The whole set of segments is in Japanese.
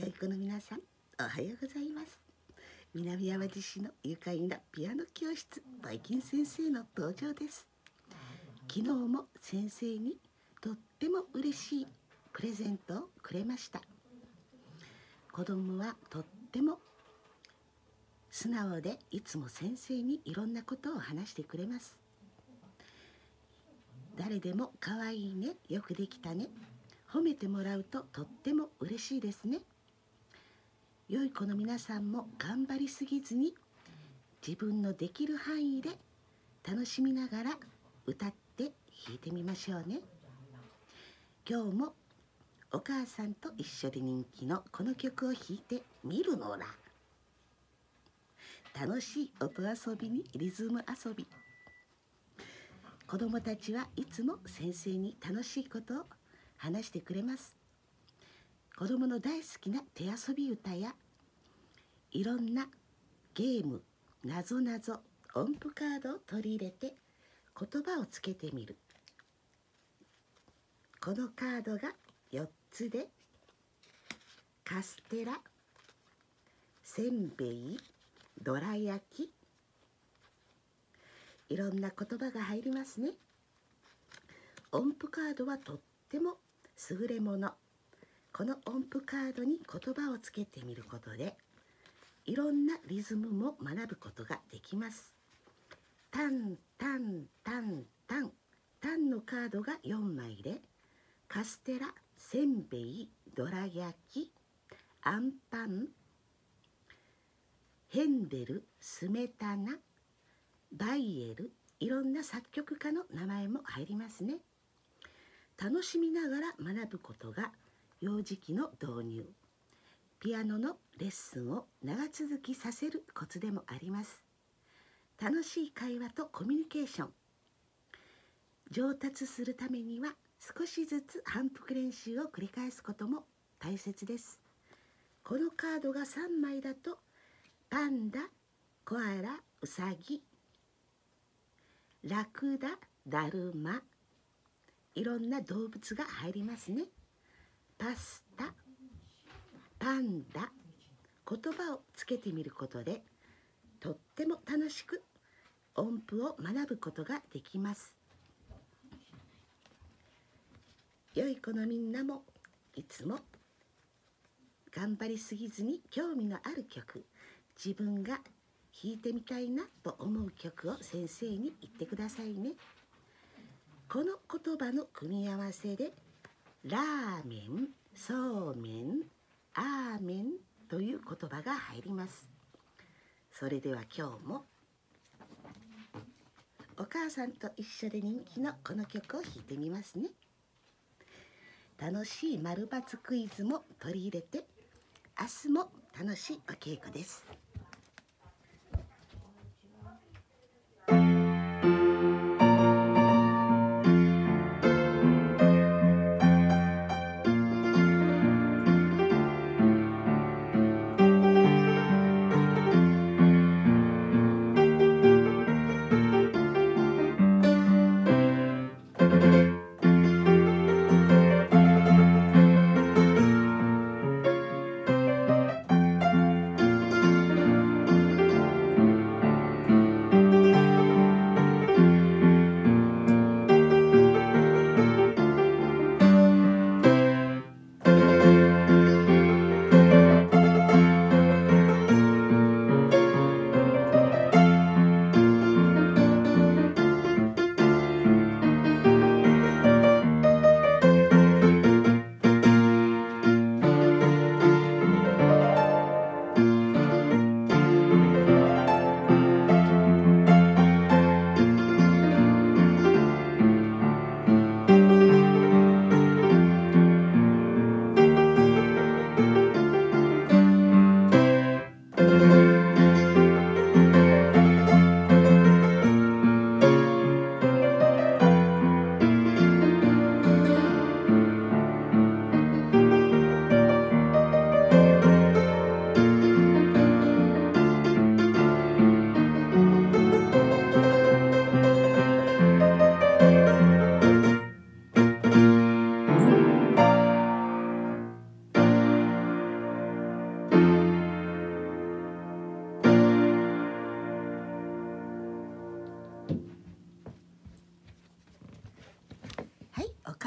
良い子の皆さんおはようございます。南山寺市の愉快なピアノ教室バイキン先生の登場です。昨日も先生にとっても嬉しいプレゼントをくれました。子供はとっても素直でいつも先生にいろんなことを話してくれます。誰でも可愛いねよくできたね褒めてもらうととっても嬉しいですね。良い子の皆さんも頑張りすぎずに自分のできる範囲で楽しみながら歌って弾いてみましょうね。今日もお母さんと一緒で人気のこの曲を弾いてみるのら楽しい音遊びにリズム遊び。子どもたちはいつも先生に楽しいことを話してくれます。子どもの大好きな手遊び歌やいろんなゲームなぞなぞ音符カードを取り入れて言葉をつけてみる。このカードが4つでカステラせんべいどら焼きいろんな言葉が入りますね。音符カードはとっても優れもの。この音符カードに言葉をつけてみることでいろんなリズムも学ぶことができます。タンタンタンタンタンのカードが4枚でカステラせんべいどら焼きあんパンヘンデルスメタナバイエルいろんな作曲家の名前も入りますね。楽しみながら学ぶことが幼児期の導入。ピアノのレッスンを長続きさせるコツでもあります。楽しい会話とコミュニケーション。上達するためには少しずつ反復練習を繰り返すことも大切です。このカードが3枚だとパンダコアラウサギラクダダルマいろんな動物が入りますね。パスタパンダ言葉をつけてみることでとっても楽しく音符を学ぶことができます良い子のみんなもいつも頑張りすぎずに興味のある曲自分が弾いてみたいなと思う曲を先生に言ってくださいね。この言葉の組み合わせでラーメン、そうめん、アーメンという言葉が入ります。それでは今日もお母さんと一緒で人気のこの曲を弾いてみますね。楽しい丸抜クイズも取り入れて明日も楽しいお稽古です。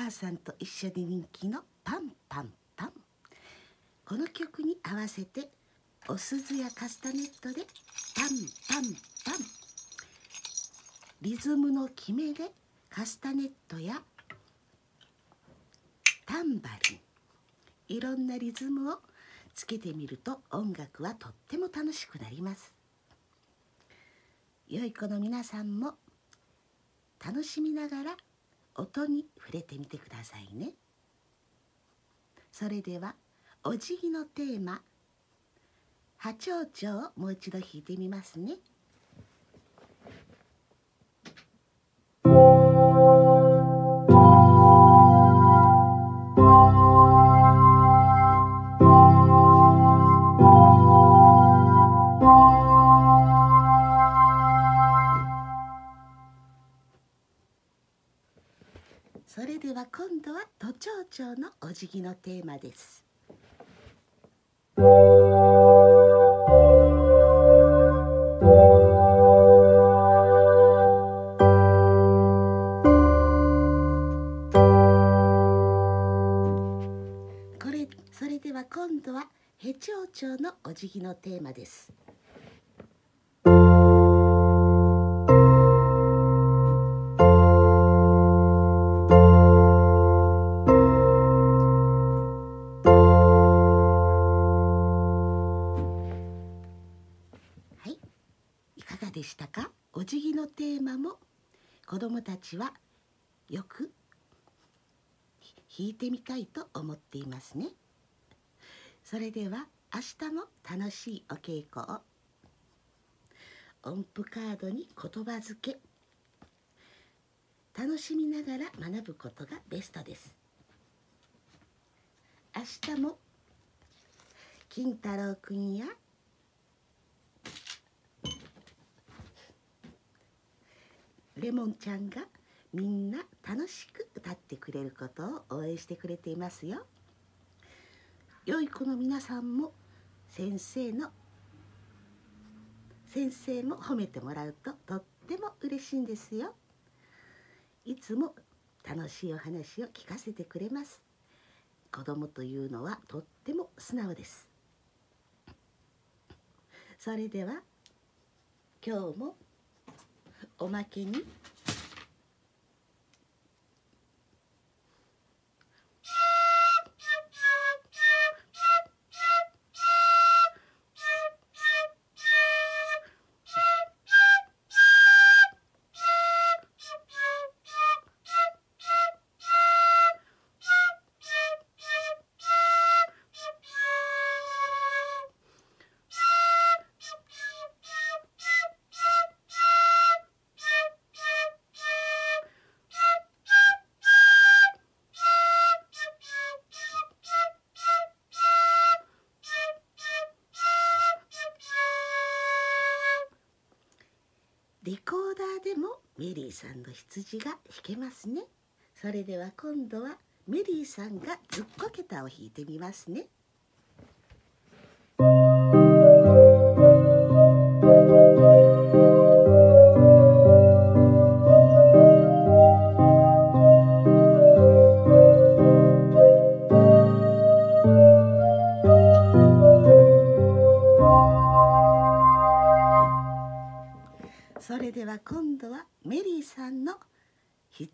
母さんと一緒に人気のパンパンパン。この曲に合わせてお鈴やカスタネットでパンパンパン。リズムの決めでカスタネットやタンバリン。いろんなリズムをつけてみると音楽はとっても楽しくなります。良い子の皆さんも楽しみながら音に触れてみてくださいねそれではお辞儀のテーマ「波長長」をもう一度弾いてみますね。それでは今度は都庁長のお辞儀のテーマです。これそれでは今度はヘチョウチョウのお辞儀のテーマです。子どもたちはよく弾いてみたいと思っていますね。それでは明日も楽しいお稽古を音符カードに言葉付け。楽しみながら学ぶことがベストです。明日も金太郎くんやレモンちゃんがみんな楽しく歌ってくれることを応援してくれていますよ。良い子の皆さんも先生の先生も褒めてもらうととっても嬉しいんですよ。いつも楽しいお話を聞かせてくれます。子供というのはとっても素直です。それでは今日もおまけに。リコーダーでもメリーさんの羊が弾けますね。それでは今度はメリーさんがずっこけたを弾いてみますね。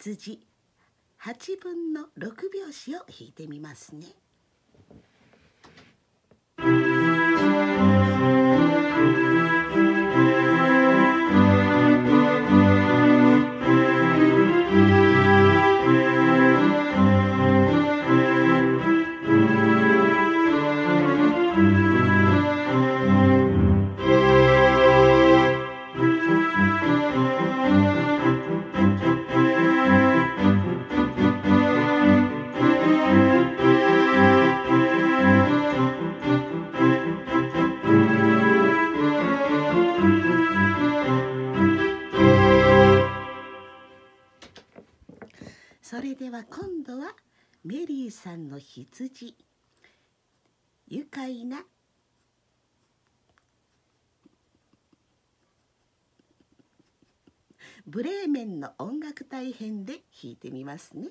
羊8分の6拍子を弾いてみますね。メリーさんの羊愉快なブレーメンの音楽大編で弾いてみますね。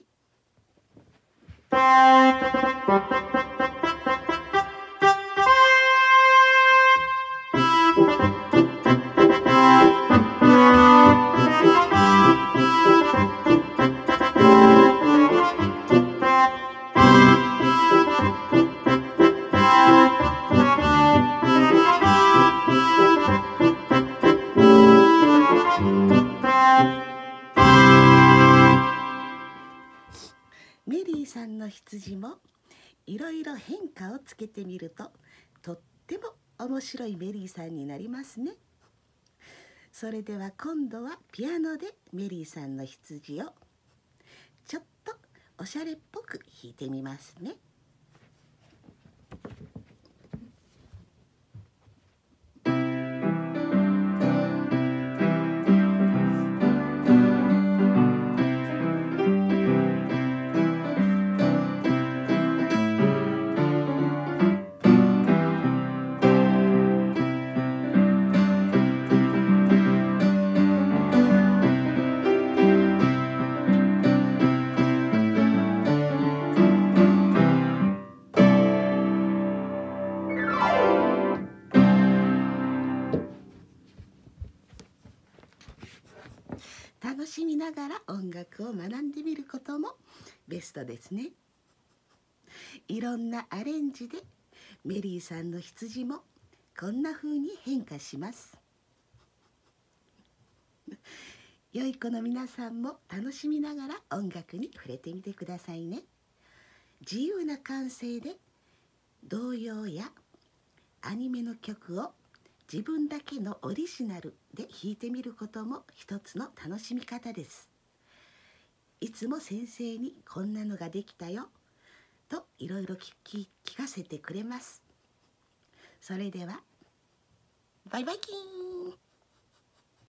いろいろ変化をつけてみるととっても面白いメリーさんになりますね。それでは今度はピアノでメリーさんの羊をちょっとおしゃれっぽく弾いてみますね。楽しみながら音楽を学んでみることもベストですね。いろんなアレンジでメリーさんの羊もこんな風に変化します。良い子の皆さんも楽しみながら音楽に触れてみてくださいね。自由な感性で童謡やアニメの曲を自分だけのオリジナルで弾いてみることも一つの楽しみ方です。いつも先生にこんなのができたよ。といろいろ聞き聞かせてくれます。それではバイバイキーン。